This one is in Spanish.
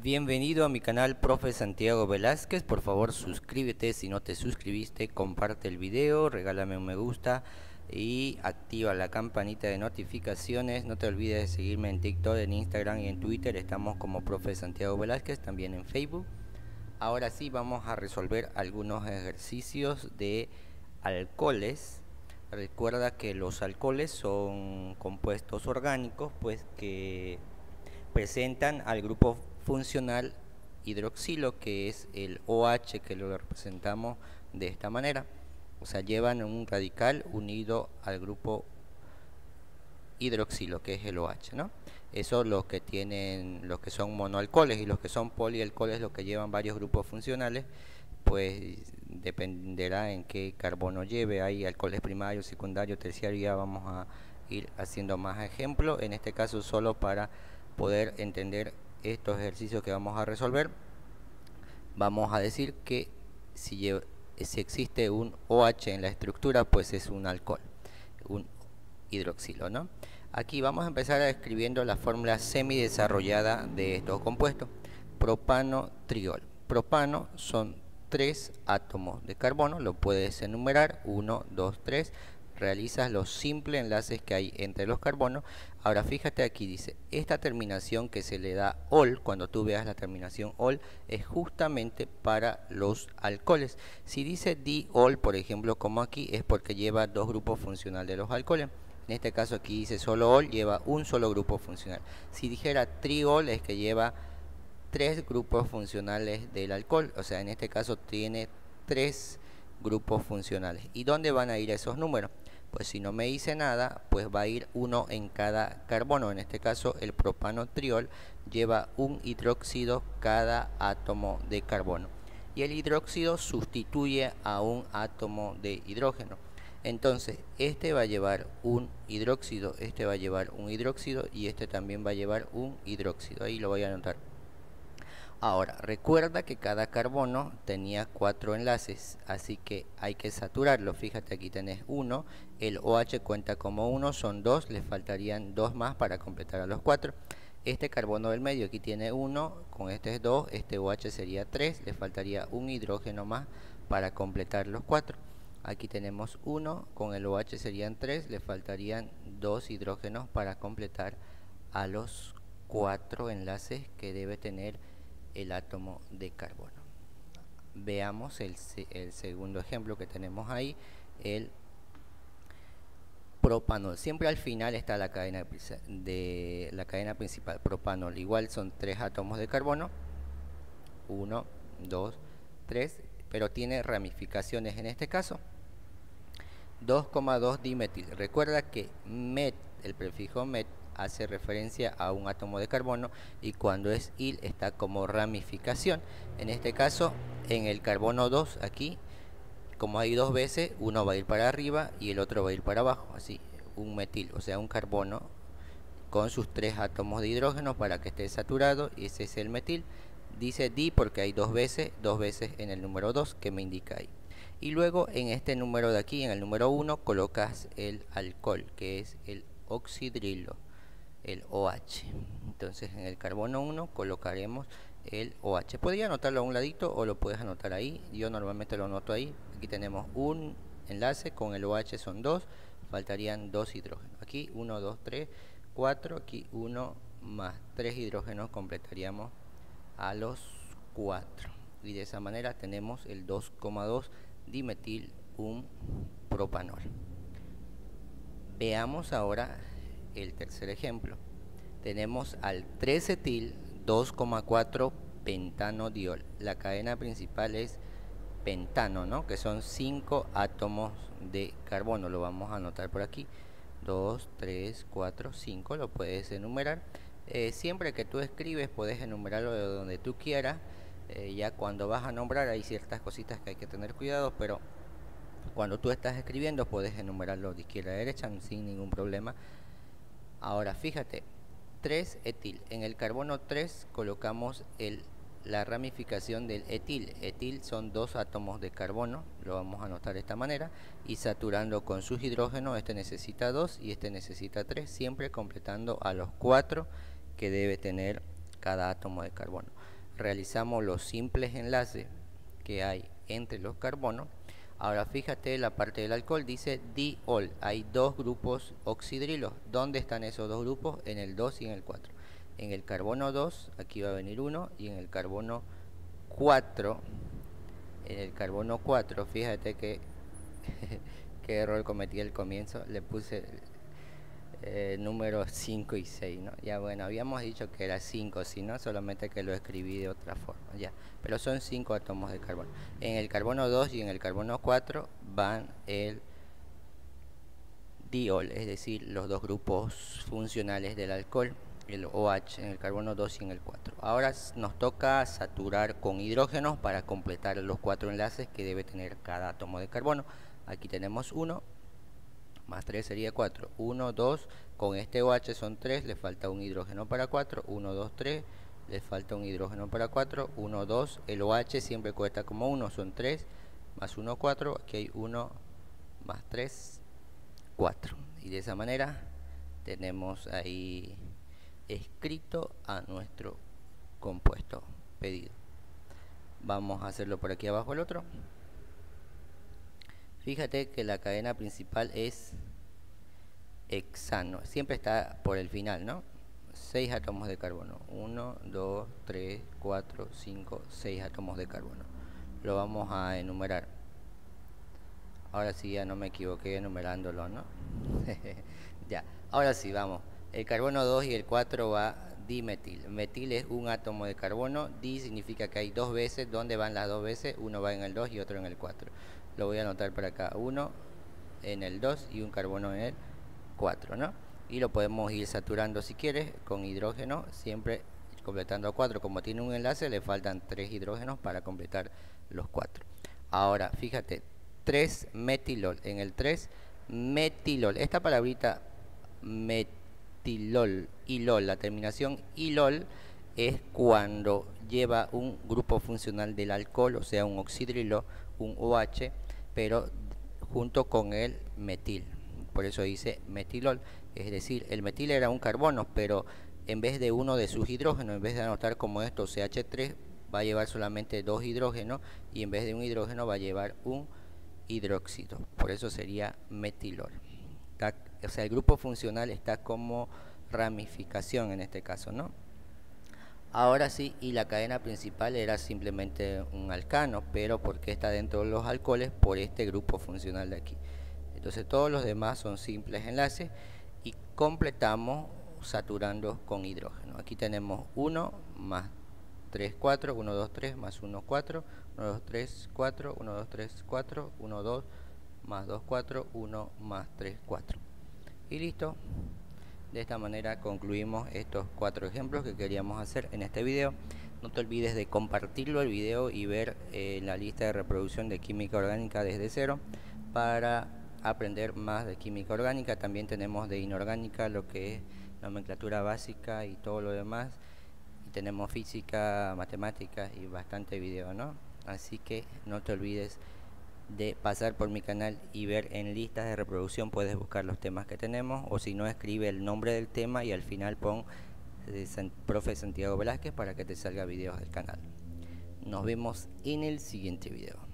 Bienvenido a mi canal Profe Santiago Velázquez, por favor suscríbete si no te suscribiste, comparte el video, regálame un me gusta y activa la campanita de notificaciones, no te olvides de seguirme en TikTok, en Instagram y en Twitter, estamos como Profe Santiago Velázquez, también en Facebook. Ahora sí vamos a resolver algunos ejercicios de alcoholes. Recuerda que los alcoholes son compuestos orgánicos pues que presentan al grupo funcional hidroxilo que es el OH que lo representamos de esta manera. O sea llevan un radical unido al grupo hidroxilo que es el OH ¿no? eso los que tienen los que son monoalcoholes y los que son polialcoholes los que llevan varios grupos funcionales pues dependerá en qué carbono lleve. Hay alcoholes primarios secundarios terciarios ya vamos a ir haciendo más ejemplos en este caso solo para poder entender estos ejercicios que vamos a resolver, vamos a decir que si, existe un OH en la estructura, pues es un alcohol, un hidroxilo, ¿no? Aquí vamos a empezar escribiendo la fórmula semi-desarrollada de estos compuestos. Propano, triol. Propano son tres átomos de carbono, lo puedes enumerar, 1, 2, 3, realizas los simples enlaces que hay entre los carbonos. Ahora fíjate aquí dice, esta terminación que se le da ol, cuando tú veas la terminación ol, es justamente para los alcoholes. Si dice diol, por ejemplo, como aquí, es porque lleva dos grupos funcionales de los alcoholes. En este caso aquí dice solo ol, lleva un solo grupo funcional. Si dijera triol, es que lleva tres grupos funcionales del alcohol. O sea, en este caso tiene tres grupos funcionales. ¿Y dónde van a ir esos números? Pues si no me dice nada, pues va a ir uno en cada carbono. En este caso, el propano triol lleva un hidróxido cada átomo de carbono. Y el hidróxido sustituye a un átomo de hidrógeno. Entonces, este va a llevar un hidróxido, este va a llevar un hidróxido y este también va a llevar un hidróxido. Ahí lo voy a anotar. Ahora, recuerda que cada carbono tenía cuatro enlaces, así que hay que saturarlo. Fíjate, aquí tenés uno, el OH cuenta como uno, son dos, le faltarían dos más para completar a los cuatro. Este carbono del medio aquí tiene uno, con este es dos, este OH sería tres, le faltaría un hidrógeno más para completar los cuatro. Aquí tenemos uno, con el OH serían tres, le faltarían dos hidrógenos para completar a los cuatro enlaces que debe tener el átomo de carbono. Veamos el, segundo ejemplo que tenemos ahí, el propanol. Siempre al final está la cadena de la cadena principal, propanol. Igual son tres átomos de carbono, 1, 2, 3, pero tiene ramificaciones en este caso. 2,2 dimetil. Recuerda que met, el prefijo met hace referencia a un átomo de carbono y cuando es il está como ramificación. En este caso, en el carbono 2 aquí, como hay dos veces, uno va a ir para arriba y el otro va a ir para abajo, así, un metil, o sea, un carbono con sus tres átomos de hidrógeno para que esté saturado, y ese es el metil. Dice di porque hay dos veces, dos veces en el número 2 que me indica ahí. Y luego en este número de aquí, en el número 1, colocas el alcohol, que es el oxidrilo el OH. Entonces en el carbono 1 colocaremos el OH. Podría anotarlo a un ladito o lo puedes anotar ahí. Yo normalmente lo anoto ahí. Aquí tenemos un enlace con el OH son dos. Faltarían dos hidrógenos. Aquí 1, 2, 3, 4. Aquí 1 más 3 hidrógenos completaríamos a los 4. Y de esa manera tenemos el 2,2 dimetil un propanol. Veamos ahora el tercer ejemplo. Tenemos al 3-etil 2,4 pentanodiol. La cadena principal es pentano, ¿no? Que son 5 átomos de carbono. Lo vamos a anotar por aquí. 2, 3, 4, 5. Lo puedes enumerar. Eh, siempre que tú escribes puedes enumerarlo de donde tú quieras. Eh, ya cuando vas a nombrar hay ciertas cositas que hay que tener cuidado, pero cuando tú estás escribiendo puedes enumerarlo de izquierda a derecha sin ningún problema. Ahora fíjate, 3 etil. En el carbono 3 colocamos el, la ramificación del etil. Etil son dos átomos de carbono, lo vamos a anotar de esta manera, y saturando con sus hidrógenos, este necesita 2 y este necesita 3, siempre completando a los 4 que debe tener cada átomo de carbono. realizamos los simples enlaces que hay entre los carbonos ahora fíjate la parte del alcohol dice diol. Hay dos grupos oxidrilos. ¿dónde están esos dos grupos? en el 2 y en el 4 en el carbono 2 aquí va a venir 1 y en el carbono 4 en el carbono 4 fíjate que qué error cometí al comienzo le puse eh, números 5 y 6, ¿no? Ya bueno, habíamos dicho que era 5, si no, solamente que lo escribí de otra forma, ya. Pero son 5 átomos de carbono. En el carbono 2 y en el carbono 4 van el diol, es decir, los dos grupos funcionales del alcohol, el OH en el carbono 2 y en el 4. Ahora nos toca saturar con hidrógenos para completar los cuatro enlaces que debe tener cada átomo de carbono. Aquí tenemos uno, más 3 sería 4. 1, 2, con este OH son 3, le falta un hidrógeno para 4. 1, 2, 3, le falta un hidrógeno para 4. 1, 2, el OH siempre cuesta como 1, son 3, más 1, 4. Aquí hay 1, más 3, 4. Y de esa manera tenemos ahí escrito a nuestro compuesto pedido. Vamos a hacerlo por aquí abajo el otro. Fíjate que la cadena principal es hexano, siempre está por el final, ¿no? 6 átomos de carbono. 1, 2, 3, 4, 5, 6 átomos de carbono. Lo vamos a enumerar. Ahora sí ya no me equivoqué enumerándolo, ¿no? ya, ahora sí, vamos. El carbono 2 y el 4 va dimetil. Metil es un átomo de carbono. Di significa que hay dos veces. ¿Dónde van las dos veces? Uno va en el 2 y otro en el 4 lo voy a anotar para acá, uno en el 2 y un carbono en el 4, ¿no? Y lo podemos ir saturando si quieres con hidrógeno, siempre completando a 4. Como tiene un enlace, le faltan 3 hidrógenos para completar los 4. Ahora, fíjate, 3 metilol. En el 3, metilol. Esta palabrita metilol, ilol, la terminación ilol es cuando lleva un grupo funcional del alcohol, o sea, un oxidrilo, un OH, pero junto con el metil. Por eso dice metilol. Es decir, el metil era un carbono, pero en vez de uno de sus hidrógenos, en vez de anotar como esto CH3, va a llevar solamente dos hidrógenos y en vez de un hidrógeno va a llevar un hidróxido. Por eso sería metilol. o sea, el grupo funcional está como ramificación en este caso, ¿no? Ahora sí, y la cadena principal era simplemente un alcano, pero porque está dentro de los alcoholes por este grupo funcional de aquí. Entonces todos los demás son simples enlaces y completamos saturando con hidrógeno. Aquí tenemos 1 más 3, 4, 1, 2, 3 más 1, 4, 1, 2, 3, 4, 1, 2, 3, 4, 1, 2 más 2, 4, 1 más 3, 4. Y listo. De esta manera concluimos estos cuatro ejemplos que queríamos hacer en este video. No te olvides de compartirlo el video y ver eh, la lista de reproducción de química orgánica desde cero para aprender más de química orgánica. También tenemos de inorgánica lo que es nomenclatura básica y todo lo demás. Tenemos física, matemáticas y bastante video, ¿no? Así que no te olvides de pasar por mi canal y ver en listas de reproducción puedes buscar los temas que tenemos o si no escribe el nombre del tema y al final pon eh, profe Santiago Velázquez para que te salga videos del canal. Nos vemos en el siguiente video